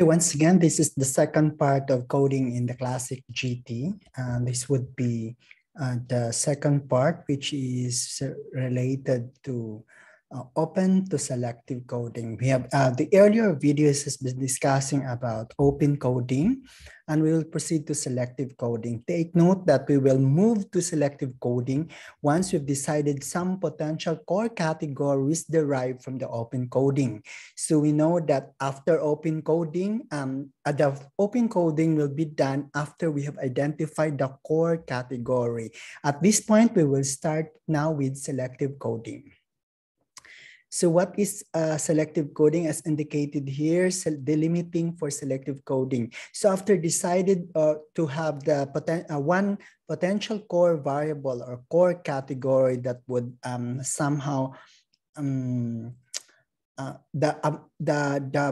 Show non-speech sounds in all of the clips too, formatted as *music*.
once again, this is the second part of coding in the classic GT. Uh, this would be uh, the second part, which is related to uh, open to selective coding. We have uh, the earlier videos has been discussing about open coding and we will proceed to selective coding. Take note that we will move to selective coding once we've decided some potential core categories derived from the open coding. So we know that after open coding, um, uh, the open coding will be done after we have identified the core category. At this point, we will start now with selective coding. So what is uh, selective coding as indicated here, delimiting for selective coding. So after decided uh, to have the poten uh, one potential core variable or core category that would um, somehow um, uh, the, uh, the, the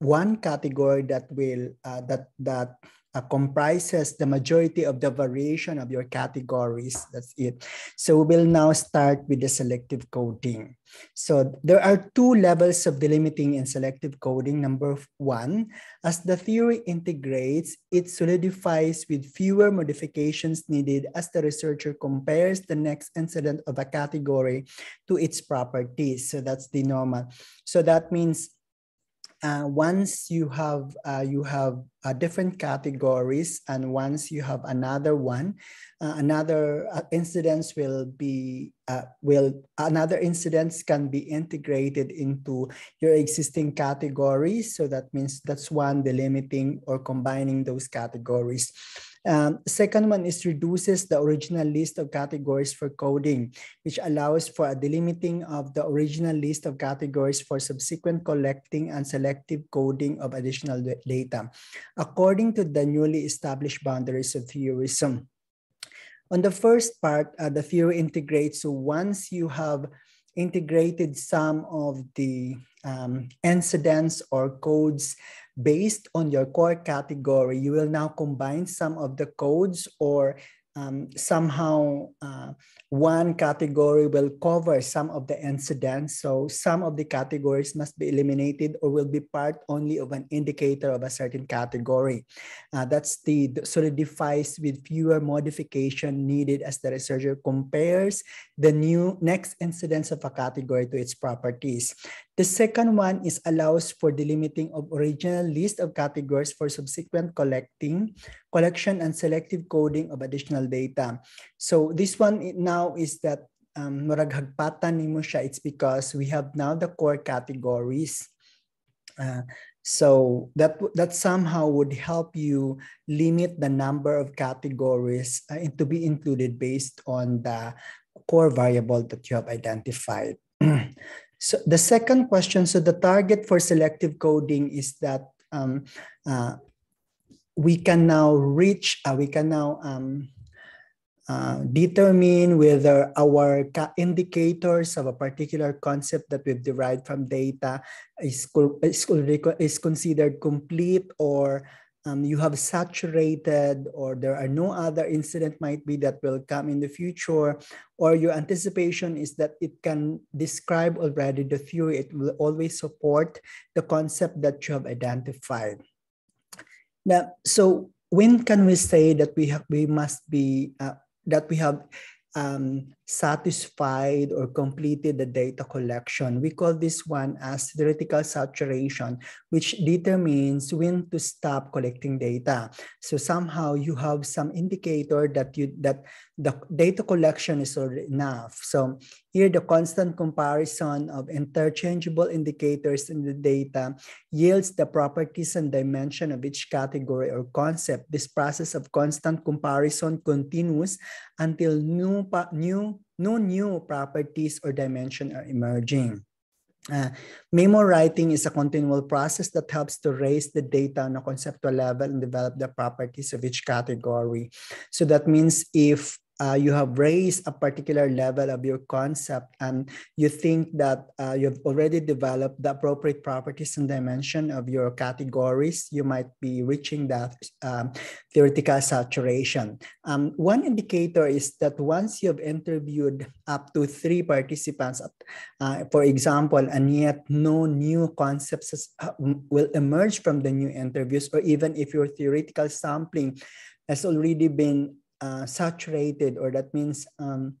one category that will uh, that that uh, comprises the majority of the variation of your categories. That's it. So we'll now start with the selective coding. So there are two levels of delimiting in selective coding. Number one, as the theory integrates, it solidifies with fewer modifications needed as the researcher compares the next incident of a category to its properties. So that's the normal. So that means uh, once you have uh, you have uh, different categories and once you have another one uh, another uh, incidents will be uh, will another incidents can be integrated into your existing categories so that means that's one delimiting or combining those categories um, second one is reduces the original list of categories for coding, which allows for a delimiting of the original list of categories for subsequent collecting and selective coding of additional data, according to the newly established boundaries of theorism. On the first part, uh, the theory integrates. So once you have integrated some of the um, incidents or codes based on your core category, you will now combine some of the codes or um, somehow uh, one category will cover some of the incidents. So some of the categories must be eliminated or will be part only of an indicator of a certain category. Uh, that's the, solidifies with fewer modification needed as the researcher compares the new next incidence of a category to its properties. The second one is allows for delimiting of original list of categories for subsequent collecting, collection and selective coding of additional data. So this one now is that um, nimo siya. It's because we have now the core categories. Uh, so that that somehow would help you limit the number of categories uh, to be included based on the core variable that you have identified. *clears throat* so the second question, so the target for selective coding is that um, uh, we can now reach, uh, we can now um, uh, determine whether our indicators of a particular concept that we've derived from data is, is, is considered complete or um, you have saturated or there are no other incident might be that will come in the future or your anticipation is that it can describe already the theory it will always support the concept that you have identified. Now so when can we say that we have we must be uh, that we have um, satisfied or completed the data collection. We call this one as theoretical saturation, which determines when to stop collecting data. So somehow you have some indicator that you that the data collection is already enough. So here the constant comparison of interchangeable indicators in the data yields the properties and dimension of each category or concept. This process of constant comparison continues until new, new no new properties or dimension are emerging. Uh, memo writing is a continual process that helps to raise the data on a conceptual level and develop the properties of each category. So that means if uh, you have raised a particular level of your concept and you think that uh, you've already developed the appropriate properties and dimension of your categories, you might be reaching that um, theoretical saturation. Um, one indicator is that once you've interviewed up to three participants, uh, for example, and yet no new concepts uh, will emerge from the new interviews, or even if your theoretical sampling has already been uh, saturated or that means um,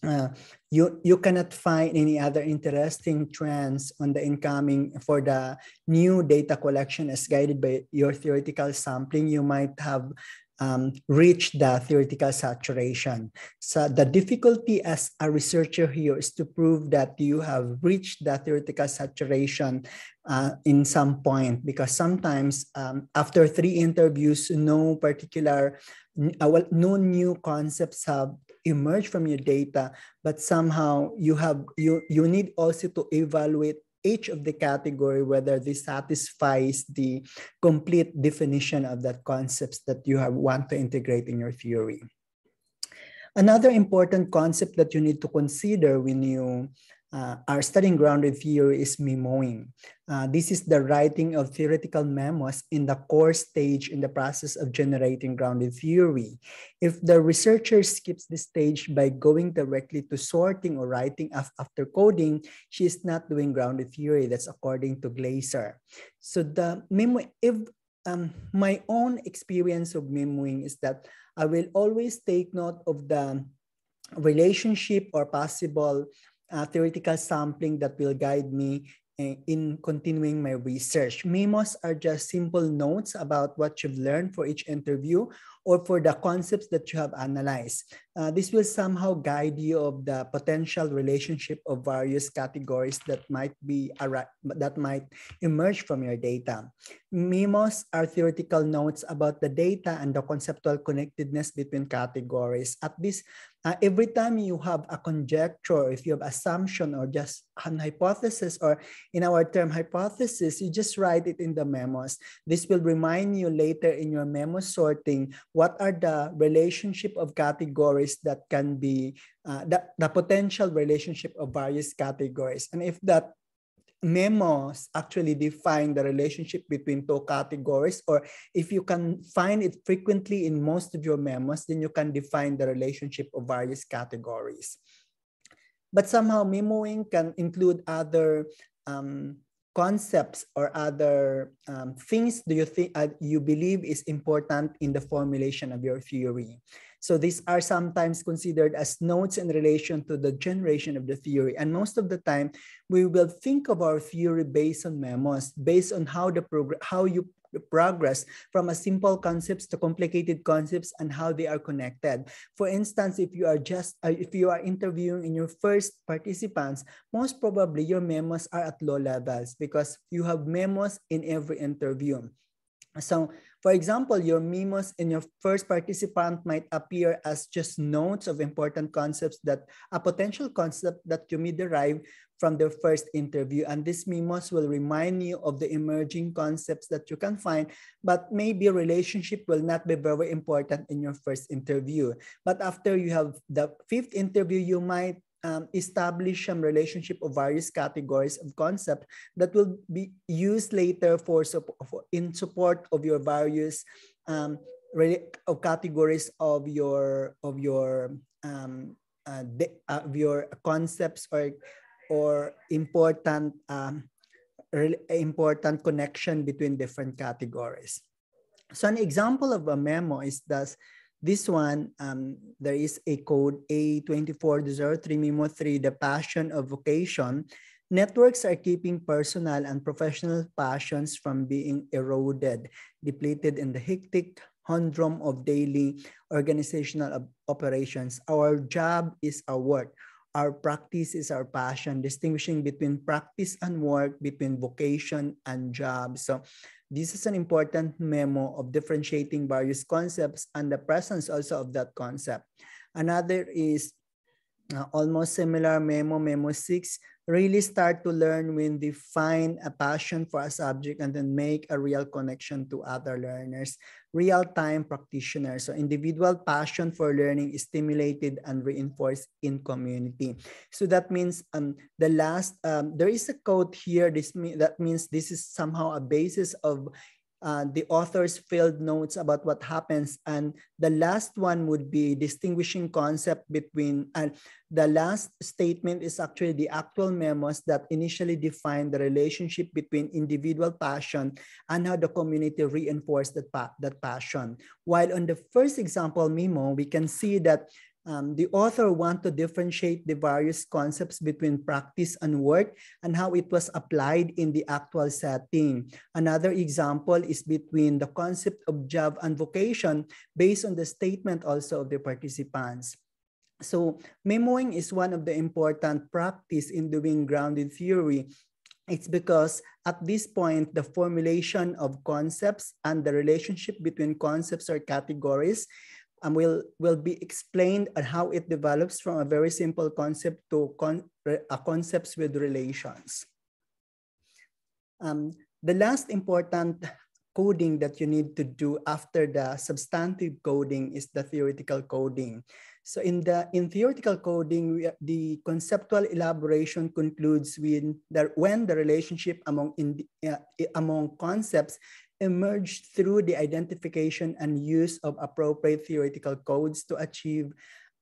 uh, you you cannot find any other interesting trends on the incoming for the new data collection as guided by your theoretical sampling you might have um, reached the theoretical saturation. So the difficulty as a researcher here is to prove that you have reached the theoretical saturation uh, in some point because sometimes um, after three interviews, no particular uh, well, no new concepts have emerged from your data, but somehow you have you you need also to evaluate each of the category whether this satisfies the complete definition of that concepts that you have want to integrate in your theory. Another important concept that you need to consider when you uh, are studying grounded theory is memoing. Uh, this is the writing of theoretical memos in the core stage in the process of generating grounded theory. If the researcher skips this stage by going directly to sorting or writing after coding, she is not doing grounded theory. That's according to Glaser. So the memo, if um, my own experience of memoing is that I will always take note of the relationship or possible uh, theoretical sampling that will guide me eh, in continuing my research. Memos are just simple notes about what you've learned for each interview or for the concepts that you have analyzed. Uh, this will somehow guide you of the potential relationship of various categories that might be that might emerge from your data. Memos are theoretical notes about the data and the conceptual connectedness between categories. At this uh, every time you have a conjecture, if you have assumption or just an hypothesis, or in our term hypothesis, you just write it in the memos. This will remind you later in your memo sorting what are the relationship of categories that can be, uh, the, the potential relationship of various categories. And if that memos actually define the relationship between two categories or if you can find it frequently in most of your memos then you can define the relationship of various categories but somehow memoing can include other um, concepts or other um, things do you think uh, you believe is important in the formulation of your theory so these are sometimes considered as notes in relation to the generation of the theory. And most of the time, we will think of our theory based on memos, based on how the how you progress from a simple concepts to complicated concepts and how they are connected. For instance, if you are just uh, if you are interviewing in your first participants, most probably your memos are at low levels because you have memos in every interview. So for example, your memos in your first participant might appear as just notes of important concepts that a potential concept that you may derive from the first interview. And these memos will remind you of the emerging concepts that you can find, but maybe relationship will not be very important in your first interview. But after you have the fifth interview, you might um, establish some relationship of various categories of concept that will be used later for, for in support of your various um, of categories of your of your um, uh, de, uh, of your concepts or or important um, important connection between different categories. So an example of a memo is thus this one, um, there is a code A2403 Memo 3, the passion of vocation. Networks are keeping personal and professional passions from being eroded, depleted in the hectic humdrum of daily organizational operations. Our job is our work. Our practice is our passion, distinguishing between practice and work, between vocation and job. So this is an important memo of differentiating various concepts and the presence also of that concept. Another is uh, almost similar memo, memo 6, really start to learn when they find a passion for a subject and then make a real connection to other learners, real-time practitioners. So individual passion for learning is stimulated and reinforced in community. So that means um, the last, um, there is a quote here, this me that means this is somehow a basis of the author's field notes about what happens. And the last one would be distinguishing concept between, and the last statement is actually the actual memos that initially define the relationship between individual passion and how the community reinforced that, pa that passion. While on the first example memo, we can see that um, the author want to differentiate the various concepts between practice and work and how it was applied in the actual setting. Another example is between the concept of job and vocation based on the statement also of the participants. So memoing is one of the important practice in doing grounded theory it's because at this point, the formulation of concepts and the relationship between concepts or categories and will, will be explained on how it develops from a very simple concept to con a concepts with relations. Um, the last important coding that you need to do after the substantive coding is the theoretical coding. So in the in theoretical coding, we, the conceptual elaboration concludes when the, when the relationship among in, uh, among concepts emerged through the identification and use of appropriate theoretical codes to achieve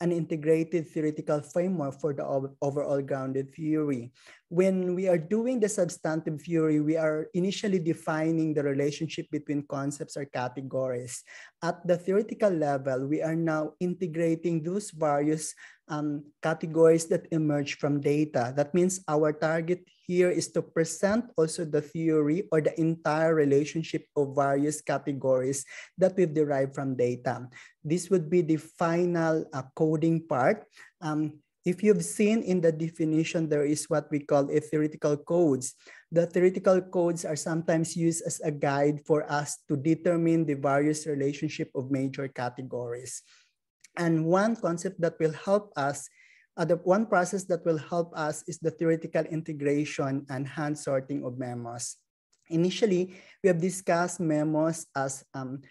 an integrated theoretical framework for the overall grounded theory. When we are doing the substantive theory, we are initially defining the relationship between concepts or categories. At the theoretical level, we are now integrating those various um, categories that emerge from data. That means our target here is to present also the theory or the entire relationship of various categories that we've derived from data. This would be the final uh, coding part. Um, if you've seen in the definition, there is what we call a theoretical codes. The theoretical codes are sometimes used as a guide for us to determine the various relationship of major categories. And one concept that will help us, uh, the one process that will help us is the theoretical integration and hand sorting of memos. Initially, we have discussed memos as um,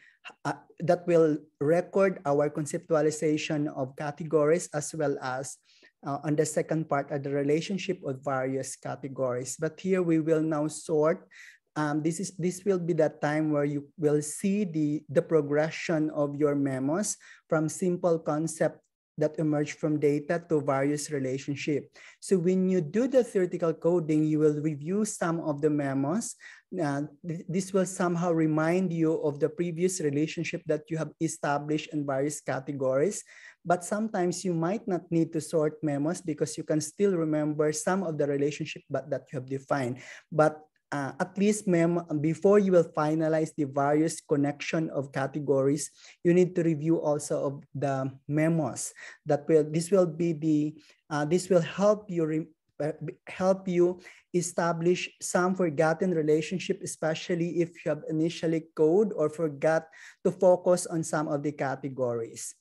uh, that will record our conceptualization of categories as well as uh, on the second part are the relationship of various categories. But here we will now sort um, this is this will be the time where you will see the the progression of your memos from simple concept that emerge from data to various relationship. So when you do the theoretical coding, you will review some of the memos. Uh, th this will somehow remind you of the previous relationship that you have established in various categories. But sometimes you might not need to sort memos because you can still remember some of the relationship but that you have defined. But uh, at least mem before you will finalize the various connection of categories, you need to review also of the memos that will, this will be the, uh, this will help you uh, help you establish some forgotten relationship, especially if you have initially code or forgot to focus on some of the categories.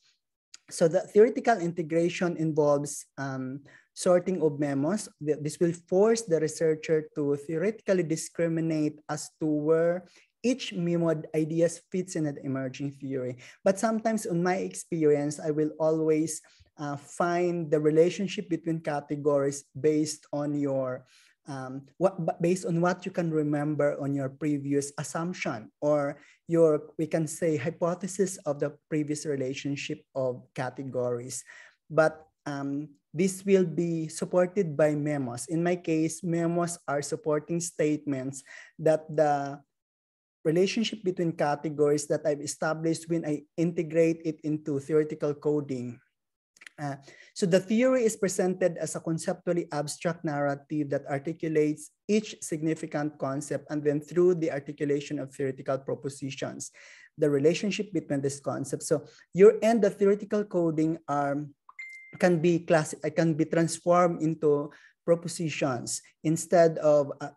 So the theoretical integration involves um, sorting of memos. This will force the researcher to theoretically discriminate as to where each memo ideas fits in an emerging theory. But sometimes in my experience, I will always uh, find the relationship between categories based on your um, what based on what you can remember on your previous assumption or your we can say hypothesis of the previous relationship of categories but um, this will be supported by memos. In my case, memos are supporting statements that the relationship between categories that I've established when I integrate it into theoretical coding. Uh, so the theory is presented as a conceptually abstract narrative that articulates each significant concept and then through the articulation of theoretical propositions, the relationship between these concepts. So your end, the theoretical coding are can be class can be transformed into propositions instead of uh,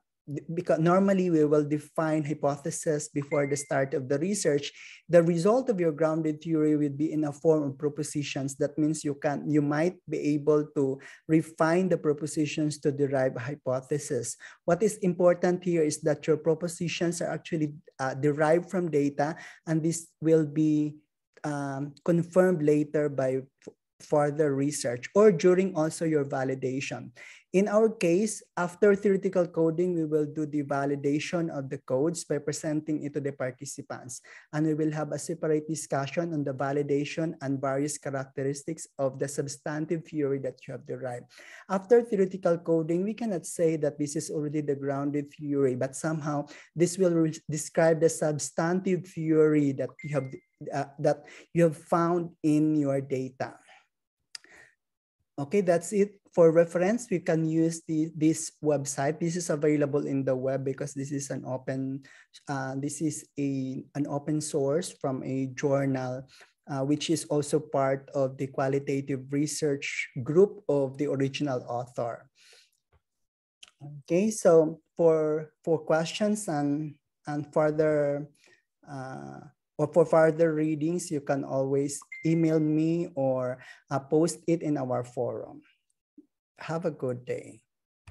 because normally we will define hypothesis before the start of the research. The result of your grounded theory will be in a form of propositions. That means you can you might be able to refine the propositions to derive a hypothesis. What is important here is that your propositions are actually uh, derived from data and this will be um, confirmed later by further research or during also your validation. In our case, after theoretical coding, we will do the validation of the codes by presenting it to the participants. And we will have a separate discussion on the validation and various characteristics of the substantive theory that you have derived. After theoretical coding, we cannot say that this is already the grounded theory, but somehow this will describe the substantive theory that you have uh, that you have found in your data. Okay, that's it. For reference, we can use the, this website. This is available in the web because this is an open, uh, this is a, an open source from a journal, uh, which is also part of the qualitative research group of the original author. Okay, so for, for questions and, and further uh, or for further readings, you can always email me or uh, post it in our forum. Have a good day.